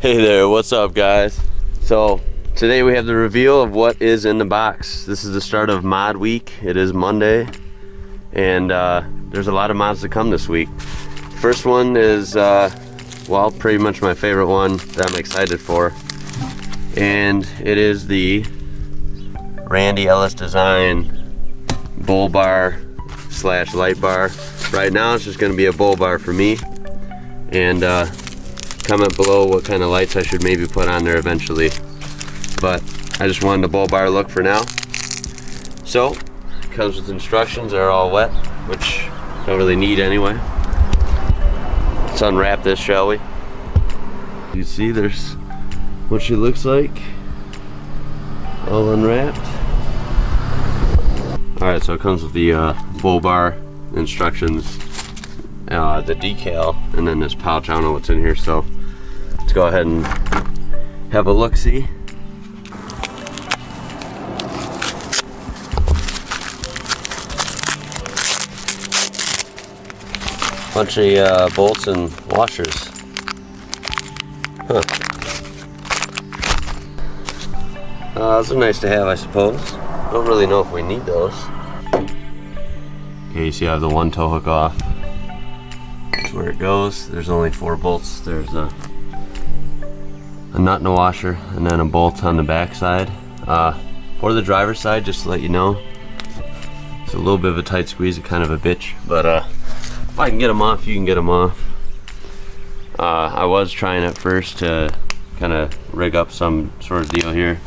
Hey there, what's up guys? So today we have the reveal of what is in the box. This is the start of mod week. It is Monday and uh, there's a lot of mods to come this week. First one is, uh, well, pretty much my favorite one that I'm excited for. And it is the Randy Ellis Design bull bar slash light bar. Right now it's just gonna be a bull bar for me. And uh, comment below what kind of lights I should maybe put on there eventually. But I just wanted a bull bar look for now. So, comes with instructions, they're all wet, which I don't really need anyway. Let's unwrap this, shall we? You see there's what she looks like. All unwrapped. Alright, so it comes with the uh, bull bar instructions, uh, the decal, and then this pouch. I don't know what's in here, so let's go ahead and have a look-see. Bunch of uh, bolts and washers. Huh. Uh, those are nice to have, I suppose. Don't really know if we need those. Okay, you see I have the one tow hook off. Where it goes. There's only four bolts. There's a, a nut and a washer, and then a bolt on the back side. Uh, for the driver's side, just to let you know, it's a little bit of a tight squeeze, a kind of a bitch, but uh, if I can get them off, you can get them off. Uh, I was trying at first to kind of rig up some sort of deal here.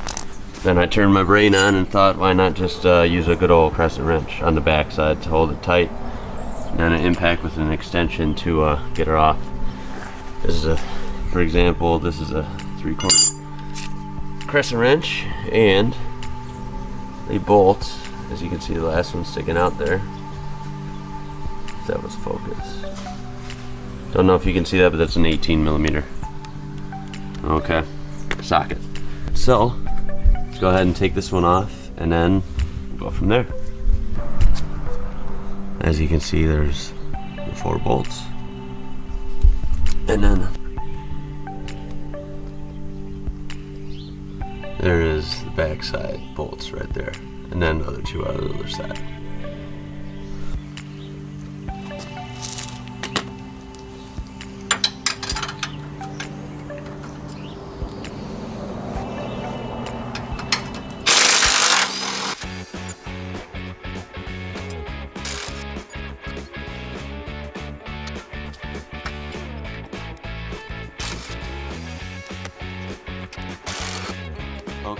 Then I turned my brain on and thought, why not just uh, use a good old crescent wrench on the back side to hold it tight. And an impact with an extension to uh, get her off. This is a, for example, this is a three quarter crescent wrench and a bolt. As you can see, the last one sticking out there. That was focused. Don't know if you can see that, but that's an 18 millimeter. Okay, socket. So, let's go ahead and take this one off and then go from there. As you can see, there's the four bolts. And then there is the back side bolts right there. And then the other two on the other side.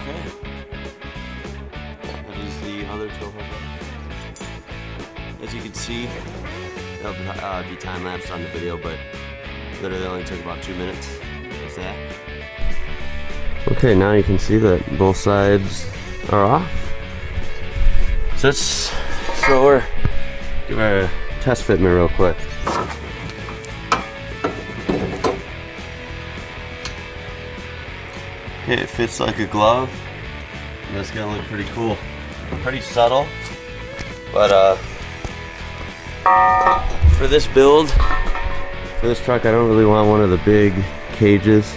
Okay. That is the other tow. As you can see, that'll be, uh, be time lapsed on the video, but literally only took about two minutes. What's that? Okay, now you can see that both sides are off. So let's throw her, give a test fit me real quick. Okay, it fits like a glove. That's gonna look pretty cool. Pretty subtle, but uh, for this build, for this truck, I don't really want one of the big cages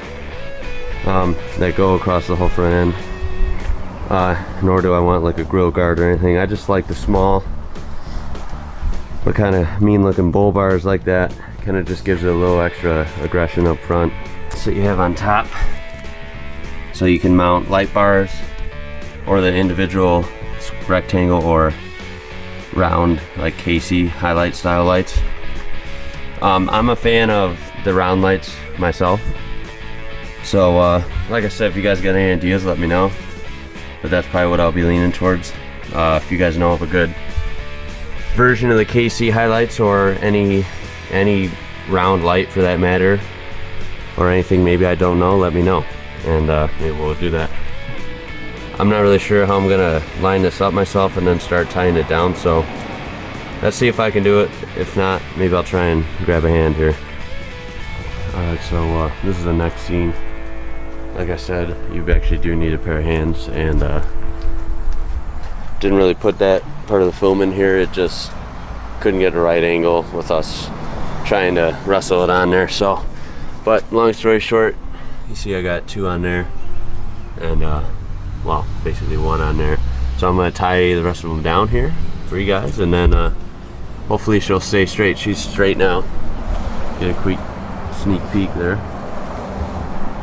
um, that go across the whole front end. Uh, nor do I want like a grill guard or anything. I just like the small, but kind of mean looking bull bars like that. Kind of just gives it a little extra aggression up front. So you have on top so you can mount light bars or the individual rectangle or round like KC HiLiTE style lights. Um, I'm a fan of the round lights myself. So uh, like I said, if you guys got any ideas, let me know. But that's probably what I'll be leaning towards. Uh, if you guys know of a good version of the KC HiLiTES or any any round light for that matter, or anything maybe I don't know, let me know and uh, maybe we'll do that. I'm not really sure how I'm gonna line this up myself and then start tying it down so let's see if I can do it. If not maybe I'll try and grab a hand here. Alright so uh, this is the next scene. Like I said you actually do need a pair of hands and uh, didn't really put that part of the film in here. It just couldn't get a right angle with us trying to wrestle it on there so. But long story short you see I got two on there and uh, well basically one on there. So I'm gonna tie the rest of them down here for you guys and then uh, hopefully she'll stay straight. She's straight now get a quick sneak peek there.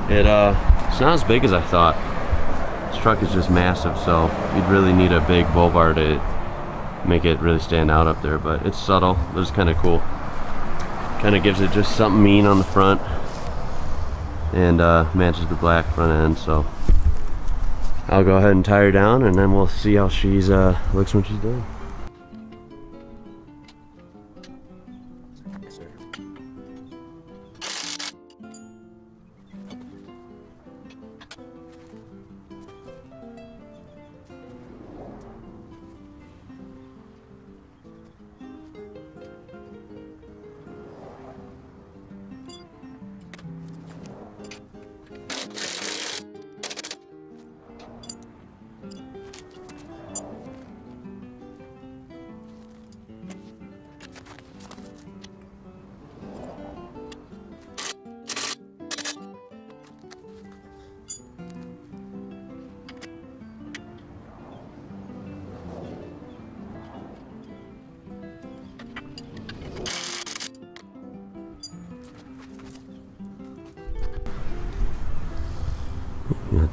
It uh it's not as big as I thought. This truck is just massive so you'd really need a big bull bar to make it really stand out up there but it's subtle but it's kind of cool. Kind of gives it just something mean on the front and uh, matches the black front end so I'll go ahead and tie her down and then we'll see how she's uh, looks when she's done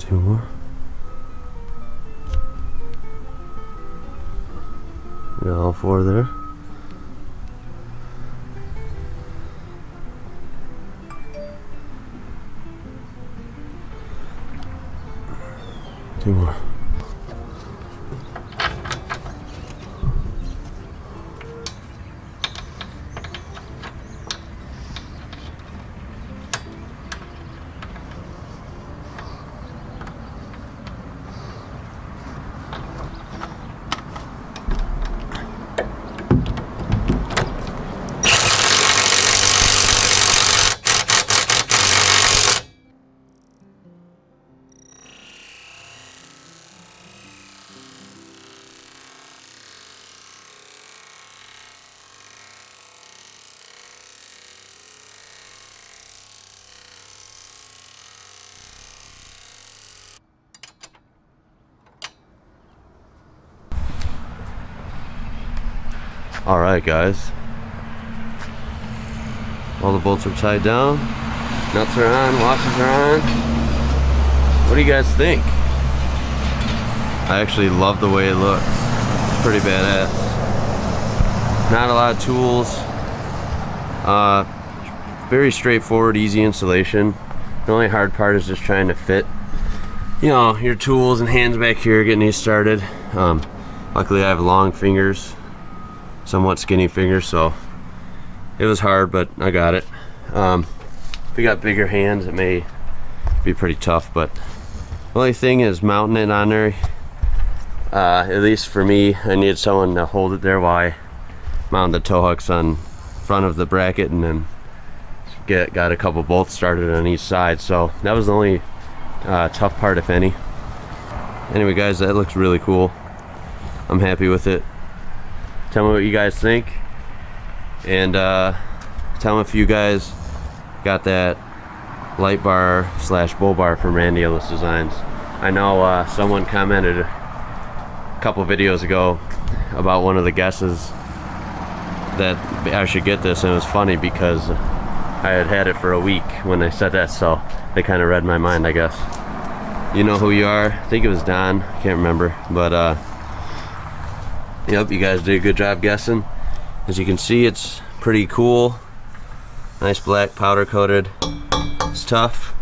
two. Got all four there. Two more. All right, guys. All the bolts are tied down. Nuts are on, washers are on. What do you guys think? I actually love the way it looks. It's pretty badass. Not a lot of tools. Uh, very straightforward, easy installation. The only hard part is just trying to fit, you know, your tools and hands back here, getting these started. Um, luckily, I have long fingers, somewhat skinny fingers, so it was hard, but I got it. Um, if you got bigger hands, it may be pretty tough, but the only thing is mounting it on there. Uh, at least for me, I need someone to hold it there while I mount the tow hooks on front of the bracket and then get got a couple bolts started on each side. So that was the only uh, tough part, if any. Anyway, guys, that looks really cool. I'm happy with it. Tell me what you guys think, and uh, tell me if you guys got that light bar slash bull bar from Randy Ellis Designs. I know uh, someone commented a couple videos ago about one of the guesses that I should get this and it was funny because I had had it for a week when they said that so they kind of read my mind I guess. You know who you are. I think it was Don. I can't remember. But uh, yep, you guys did a good job guessing. As you can see it's pretty cool. Nice black powder coated. It's tough.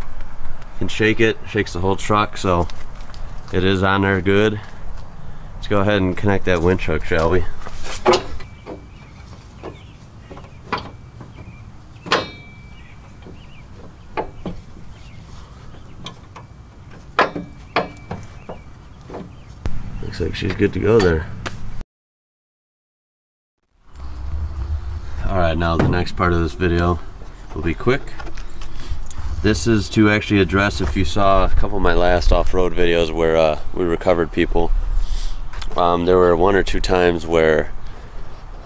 You can shake it. Shakes the whole truck so it is on there good. Let's go ahead and connect that winch hook shall we? Looks like she's good to go there. Alright, now the next part of this video will be quick. This is to actually address if you saw a couple of my last off-road videos where uh, we recovered people. Um, there were one or two times where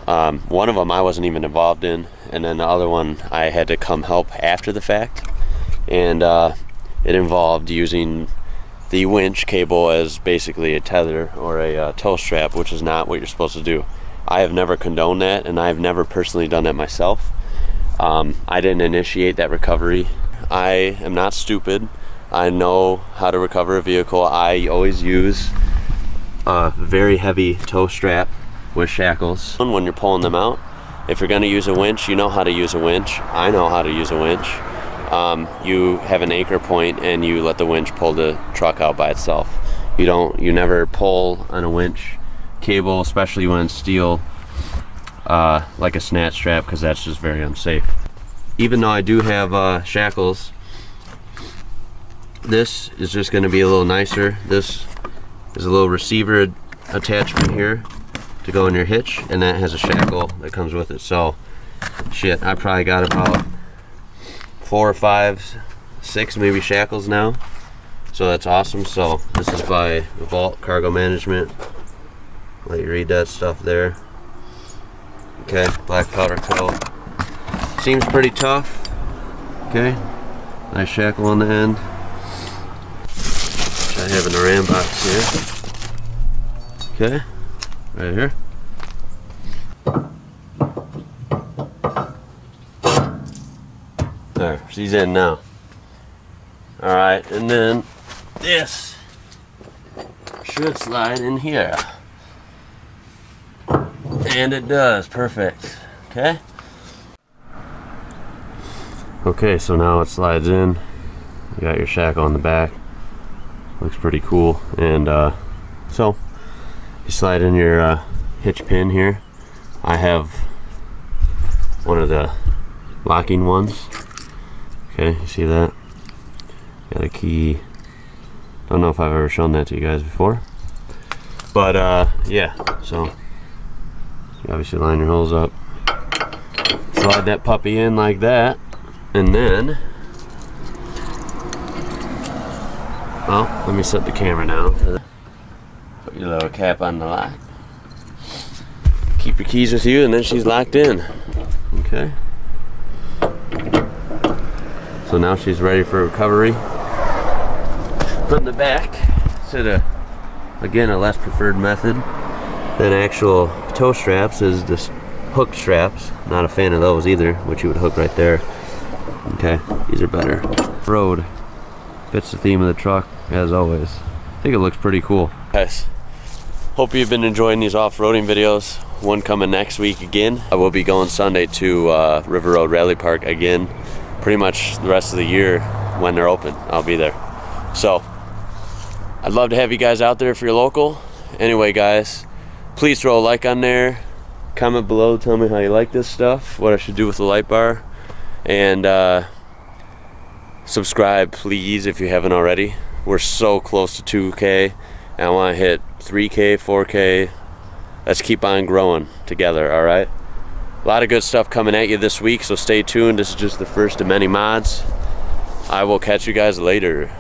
um, one of them I wasn't even involved in, and then the other one I had to come help after the fact. And uh, it involved using the winch cable as basically a tether or a uh, tow strap, which is not what you're supposed to do. I have never condoned that, and I've never personally done that myself. Um, I didn't initiate that recovery. I am not stupid. I know how to recover a vehicle. I always use a very heavy tow strap with shackles when you're pulling them out. If you're going to use a winch, you know how to use a winch. I know how to use a winch. Um, you have an anchor point and you let the winch pull the truck out by itself. You don't, you never pull on a winch cable, especially when steel, uh, like a snatch strap, because that's just very unsafe. Even though I do have uh, shackles, this is just going to be a little nicer. This is a little receiver attachment here to go in your hitch and that has a shackle that comes with it so shit I probably got about four or five six maybe shackles now so that's awesome so this is by Vault Cargo Management let you read that stuff there okay black powder coat seems pretty tough okay nice shackle on the end which I have in the ram box here okay right here. There, she's in now. All right, and then this should slide in here. And it does, perfect, okay? Okay, so now it slides in. You got your shackle on the back. Looks pretty cool. And uh, so you slide in your uh, hitch pin here. I have one of the locking ones. Okay, you see that? Got a key. Don't know if I've ever shown that to you guys before. But uh, yeah, so you obviously line your holes up. Slide that puppy in like that. And then, well, let me set the camera down. Put your little cap on the lock. Keep your keys with you and then she's locked in. Okay. So now she's ready for recovery. From the back, instead of, again, a less preferred method than actual tow straps is this hook straps. Not a fan of those either, which you would hook right there. Okay, these are better. Road fits the theme of the truck as always. I think it looks pretty cool. Guys, Hope you've been enjoying these off-roading videos. One coming next week again. I will be going Sunday to uh, River Road Rally Park again. Pretty much the rest of the year when they're open, I'll be there. So, I'd love to have you guys out there if you're local. Anyway, guys, please throw a like on there. Comment below, tell me how you like this stuff, what I should do with the light bar. And uh, subscribe, please, if you haven't already. We're so close to 2K. And I want to hit 3K, 4K. Let's keep on growing together, all right? A lot of good stuff coming at you this week, so stay tuned. This is just the first of many mods. I will catch you guys later.